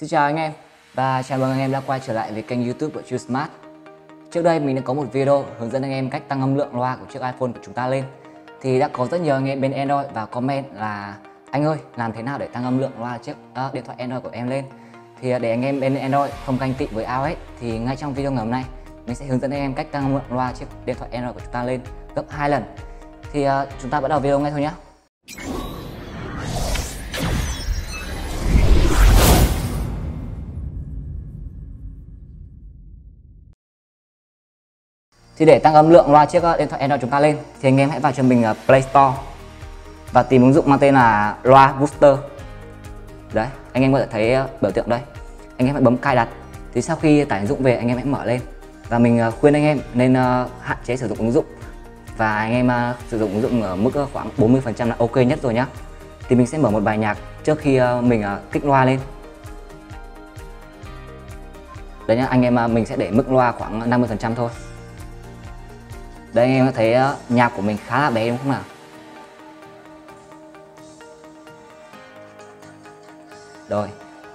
Xin chào anh em và chào mừng anh em đã quay trở lại với kênh youtube của Choose Smart. Trước đây mình đã có một video hướng dẫn anh em cách tăng âm lượng loa của chiếc iPhone của chúng ta lên. Thì đã có rất nhiều anh em bên Android và comment là Anh ơi làm thế nào để tăng âm lượng loa chiếc uh, điện thoại Android của em lên? Thì để anh em bên Android không canh tị với iOS Thì ngay trong video ngày hôm nay mình sẽ hướng dẫn anh em cách tăng âm lượng loa chiếc điện thoại Android của chúng ta lên gấp 2 lần. Thì uh, chúng ta bắt đầu video ngay thôi nhé Thì để tăng âm lượng loa chiếc ờ, điện thoại Android chúng ta lên thì anh em hãy vào cho mình ờ, Play Store và tìm ứng dụng mang tên là loa booster. Đấy, anh em có thể thấy ờ, biểu tượng đây. Anh em hãy bấm cài đặt. Thì sau khi tải ứng dụng về anh em hãy mở lên. Và mình khuyên anh em nên hạn chế sử dụng ứng dụng và anh em sử dụng ứng dụng ở mức khoảng 40% là ok nhất rồi nhá. Thì mình sẽ mở một bài nhạc trước khi mình kích loa lên. Đấy nhá, anh em mình sẽ để mức loa khoảng 50% thôi. Đây anh em có thấy ờ, nhạc của mình khá là bé đúng không nào? Rồi,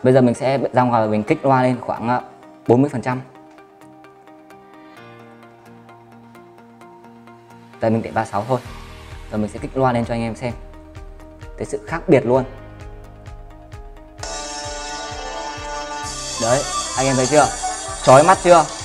bây giờ mình sẽ ra ngoài và mình kích loa lên khoảng uh, 40%. tại mình để 36 thôi. Rồi mình sẽ kích loa lên cho anh em xem. Thấy sự khác biệt luôn. Đấy, anh em thấy chưa? Chói mắt chưa?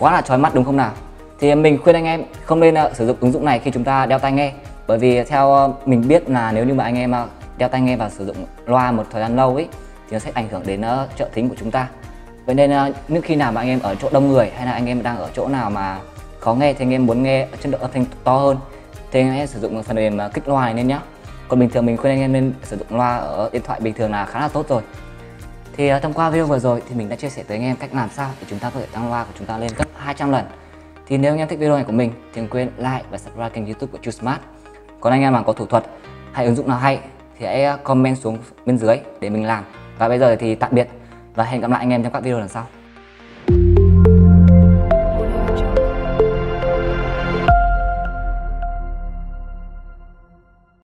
Quá là chói mắt đúng không nào? Thì mình khuyên anh em không nên uh, sử dụng ứng dụng này khi chúng ta đeo tai nghe. Bởi vì theo uh, mình biết là nếu như mà anh em uh, đeo tai nghe và sử dụng loa một thời gian lâu ấy thì nó sẽ ảnh hưởng đến uh, trợ thính của chúng ta. Vậy nên uh, những khi nào mà anh em ở chỗ đông người hay là anh em đang ở chỗ nào mà khó nghe thì anh em muốn nghe chất lượng âm thanh to hơn thì anh em sử dụng phần mềm kích loa này lên nhá. Còn bình thường mình khuyên anh em nên sử dụng loa ở điện thoại bình thường là khá là tốt rồi thì uh, thông qua video vừa rồi thì mình đã chia sẻ tới anh em cách làm sao để chúng ta có thể tăng loa của chúng ta lên gấp 200 lần. Thì nếu anh em thích video này của mình thì đừng quên like và subscribe kênh YouTube của Chu Smart. Còn anh em mà có thủ thuật hay ứng dụng nào hay thì hãy ờ, comment xuống bên dưới để mình làm. Và bây giờ thì tạm biệt và hẹn gặp lại anh em trong các video lần sau.